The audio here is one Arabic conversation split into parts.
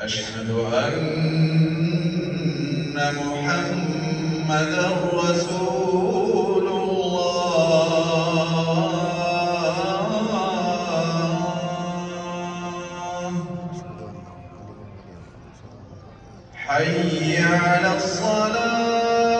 أشهد أن محمدا رسول الله. حي على الصلاة.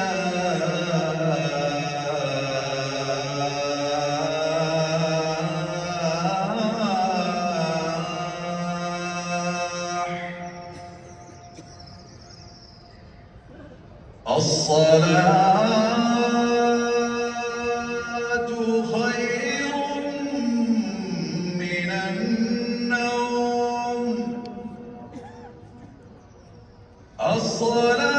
الصلاة خير من النوم. الصلاة